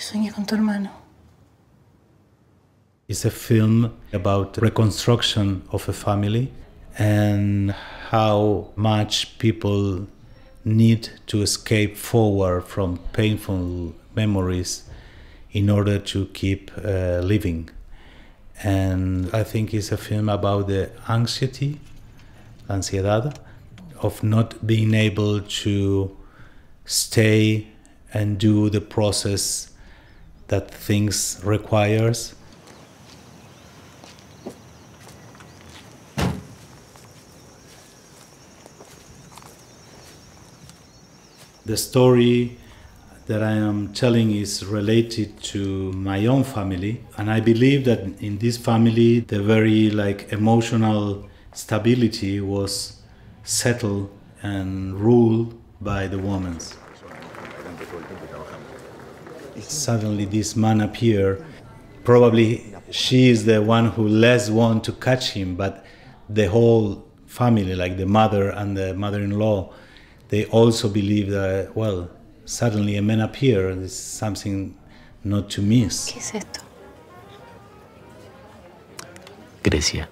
soñé con tu hermano. It's a film about reconstruction of a family and how much people need to escape forward from painful memories in order to keep uh, living. And I think it's a film about the anxiety, ansiedad, of not being able to stay and do the process that things requires the story that I am telling is related to my own family and I believe that in this family the very like emotional stability was settled and ruled by the women. Suddenly this man appear probably she is the one who less want to catch him but the whole family like the mother and the mother-in-law they also believe that, well, suddenly a man appears, It's something not to miss. ¿Qué es esto? Grecia.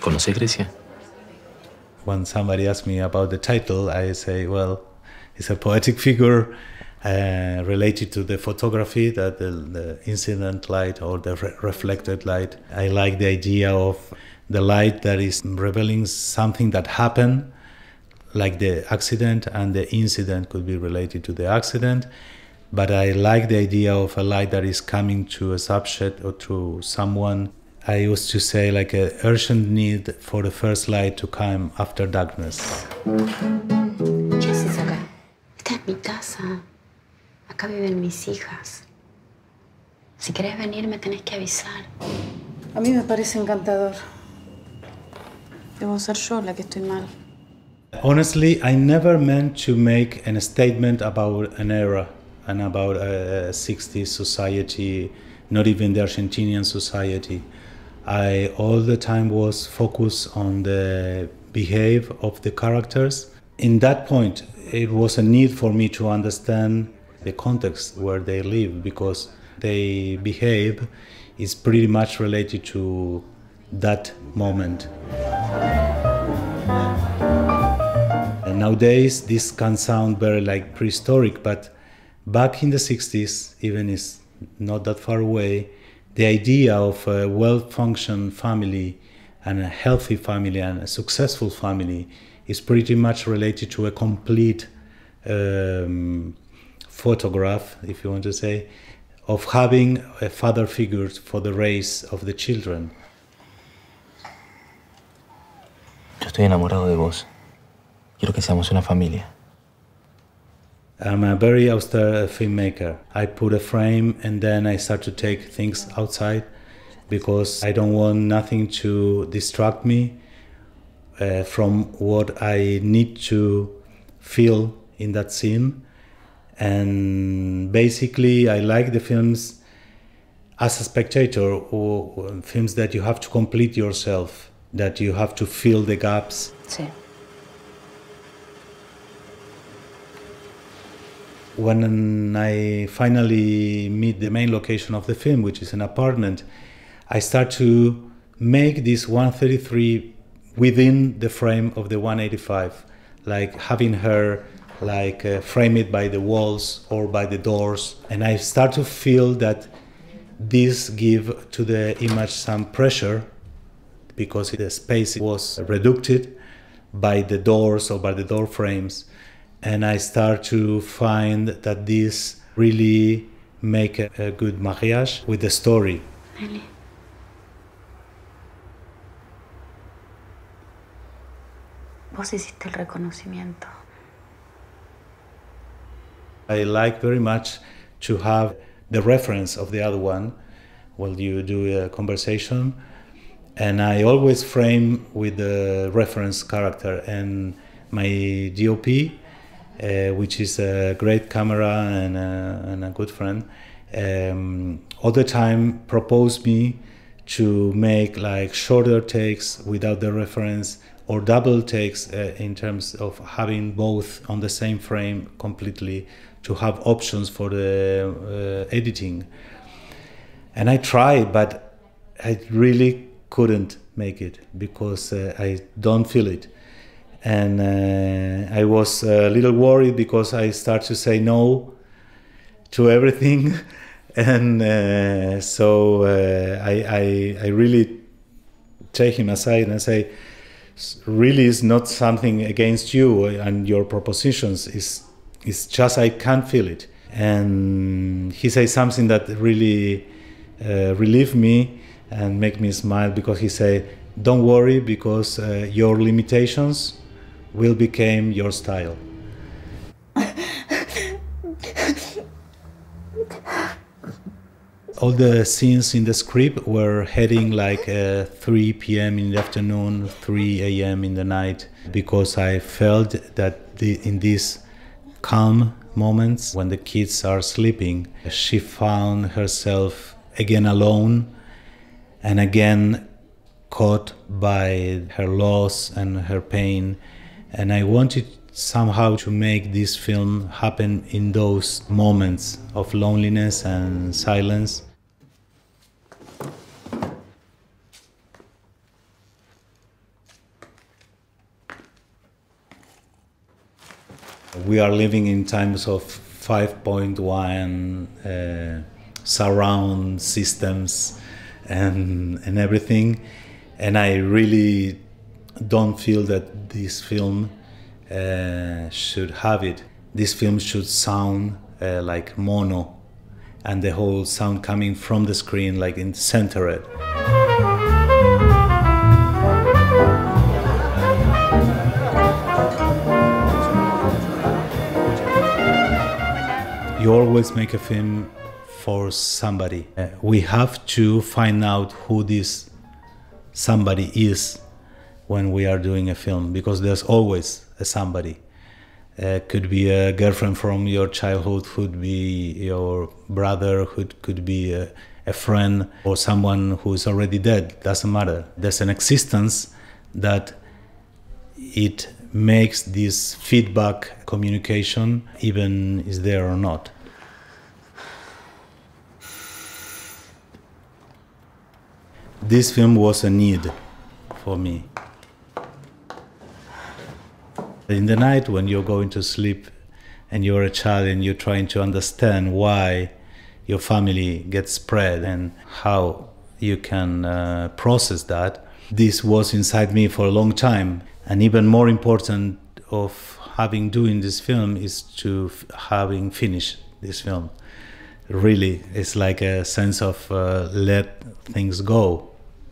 ¿Conoces Grecia? When somebody asks me about the title, I say, well, it's a poetic figure uh, related to the photography, that the, the incident light or the re reflected light. I like the idea of the light that is revealing something that happened like the accident and the incident could be related to the accident. But i like the idea of a light that is coming to a subject or to someone. I used to say like a urgent need for the first light to come after darkness. ¿Qué haces acá? Esta es mi casa. Acá viven mis hijas. Si querés venir, me tenés que avisar. A mí me parece encantador. Debo ser yo la que estoy mal. Honestly, I never meant to make a statement about an era and about a 60s society, not even the Argentinian society. I all the time was focused on the behave of the characters. In that point, it was a need for me to understand the context where they live because they behave is pretty much related to that moment. And nowadays, this can sound very like prehistoric, but back in the 60s, even is not that far away, the idea of a well-functioned family and a healthy family and a successful family is pretty much related to a complete um, photograph, if you want to say, of having a father figure for the race of the children. Yo estoy enamorado de vos. Quiero que seamos una familia. I'm a very austere filmmaker. I put a frame and then I start to take things outside because I don't want nothing to distract me uh, from what I need to feel in that scene. And basically, I like the films as a spectator, or, films that you have to complete yourself, that you have to fill the gaps. Sí. when I finally meet the main location of the film, which is an apartment, I start to make this 133 within the frame of the 185, like having her like uh, frame it by the walls or by the doors, and I start to feel that this give to the image some pressure because the space was reduced by the doors or by the door frames and I start to find that this really make a, a good mariage with the story. Eli. Vos hiciste el reconocimiento. I like very much to have the reference of the other one while you do a conversation. And I always frame with the reference character and my DOP uh, which is a great camera and a, and a good friend, um, all the time proposed me to make like shorter takes without the reference or double takes uh, in terms of having both on the same frame completely to have options for the uh, editing. And I tried, but I really couldn't make it because uh, I don't feel it. And uh, I was a little worried because I start to say no to everything. and uh, so uh, I, I, I really take him aside and say, really is not something against you and your propositions. It's, it's just I can't feel it. And he says something that really uh, relieved me and make me smile because he said, "Don't worry, because uh, your limitations will become your style." all the scenes in the script were heading like uh, 3 p.m. in the afternoon, 3 a.m. in the night, because I felt that the, in these calm moments when the kids are sleeping, she found herself again alone and again caught by her loss and her pain. And I wanted somehow to make this film happen in those moments of loneliness and silence. We are living in times of 5.1 uh, surround systems and, and everything. And I really don't feel that this film uh, should have it. This film should sound uh, like mono and the whole sound coming from the screen like in centered. You always make a film for somebody. Uh, we have to find out who this somebody is when we are doing a film because there's always a somebody. Uh, could be a girlfriend from your childhood, could be your brother, could, could be a, a friend or someone who is already dead. Doesn't matter. There's an existence that it makes this feedback communication even is there or not. This film was a need for me. In the night, when you're going to sleep and you're a child and you're trying to understand why your family gets spread and how you can uh, process that, this was inside me for a long time. And even more important of having doing this film is to having finished this film. Really, it's like a sense of uh, let things go.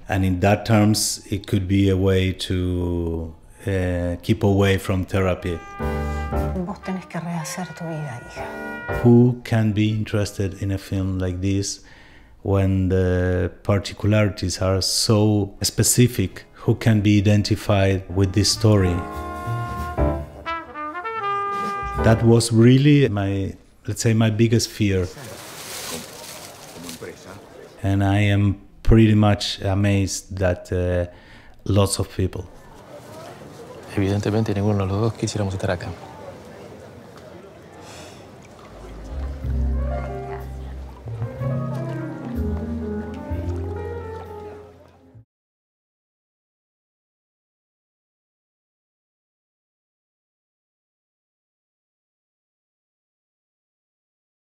And in that terms, it could be a way to uh, keep away from therapy. Vos tenés que rehacer tu vida, hija. Who can be interested in a film like this when the particularities are so specific? Who can be identified with this story? That was really my, let's say, my biggest fear. And I am pretty much amazed that uh, lots of people Evidentemente ninguno de los dos quisiéramos estar acá.